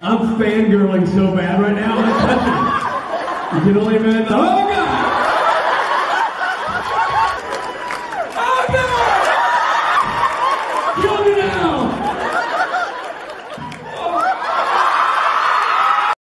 I'm fangirling so bad right now. You can only imagine. Oh,